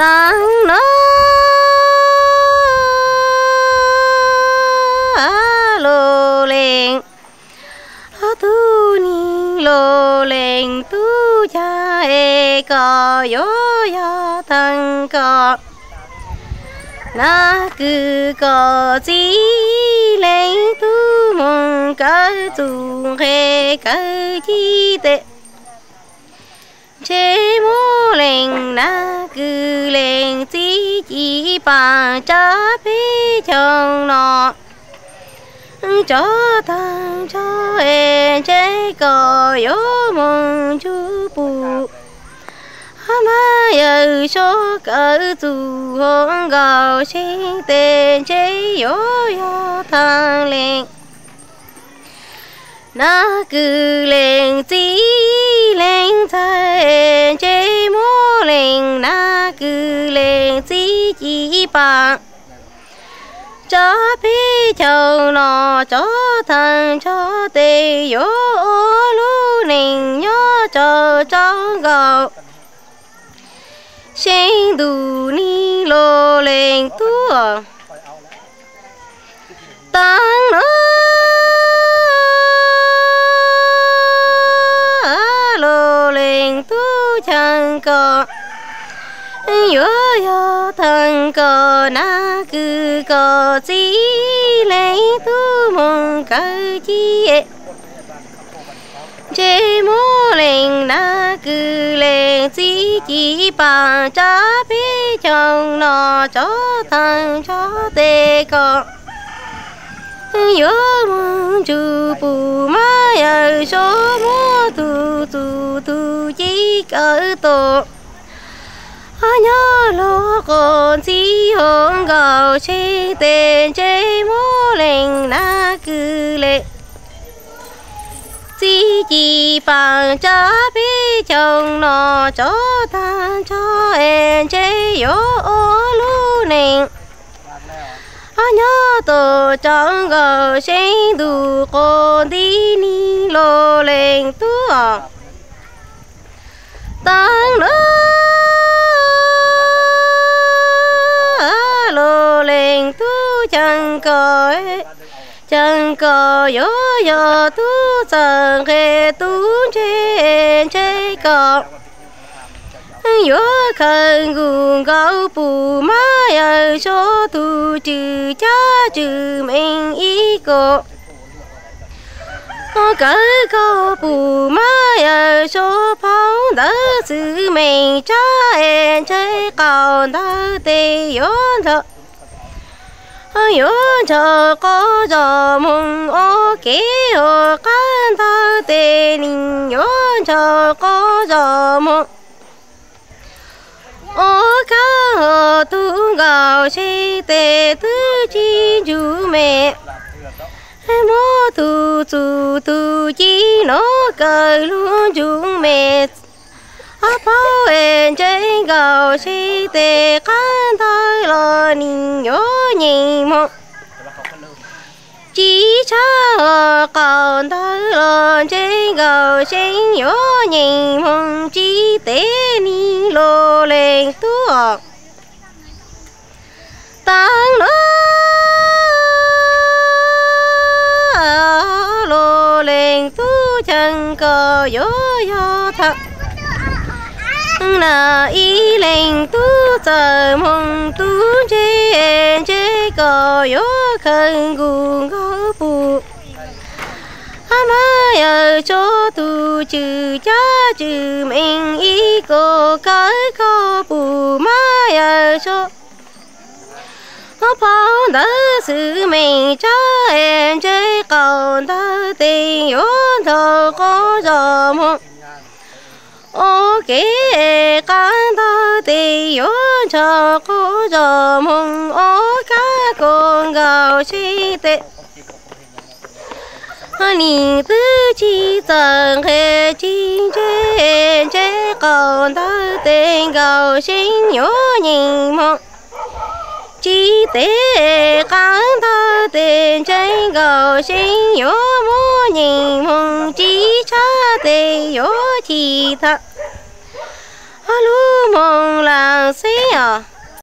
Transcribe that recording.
tăng nó lô lên tu ni lô lên tu cha e co yo ya tăng co na cứ có gì lên tu mong cả tu hệ cả chi tệ chế mô lên na cứ chỉ bà cha bê chồng nọ. Cho thằng cho em chế có yếu mong chú bù. Mà giờ số cỡ dù hôn gạo xin tên chế yếu yếu thằng lên nó cứ lên chỉ lên bà cho bi châu nó cho thằng cho tê yo lu nình nhớ cho cho gạo xin đủ ni lô lên tua ờ. tăng nó lô. Lên tu chẳng có yo yo thằng có na cứ cơ chi lấy tu mong cơ chi chế mô lên na cứ lên chi chi bằng cha bé chồng nó cho thân cho tê con yo mong chú bù mai ở số mô tu tu tu chi cỡ tổ nhớ lo còn chỉ hôn gạo chế tên chế mô lệnh na cư lệ. Chỉ chỉ bằng cha bi chồng nó cho ta cho em chế yo lu A nhớ tổ trong gạo sinh đủ con đi ni lô lên tua tăng nữa tình tu chẳng có chẳng có yo yo tu chẳng hệ tu trên chế có yo khăn gùn gạo bù má ở số tu chữ cha chữ mình ý có cỡ có bù má ở số phong đỡ sự mình cha em chơi cầu đỡ tê yo thật thọ cho có gió mong ô kế ô can thọ tê ninh. Yến thọ có gió mong ô ca tu gạo chi tê tư chi chú mẹ. Mô tu tu tu chi nó cờ luôn chúng mẹ. À bao em chơi gạo chi tê can tay nhớ chỉ cho còn tay lo chơi gạo sinh nhớ nhị mô. Chỉ tế ni lô lên tua tăng nó lô lên tu chân có gió gió thật na y lên tu chờ mong tu chế chế có yo khẩn gù gõ bù ama ở chỗ tu chữ cha chữ mình y cô cái có bù ma ở chỗ bao đỡ sự mình cho em chơi cầu đỡ tình yêu thơ có gió mong ô kế con ta tình yo cho cô cho mong ô cá con gạo chi tệ. Anh tư chi tầng hệ chi chế chế còn đỡ tình gạo sinh nhớ nhìn mộng. Chi tế cán thơ tên chân gầu sinh yo nhìn mong chi cha tê yo chi thật lu mong là xí à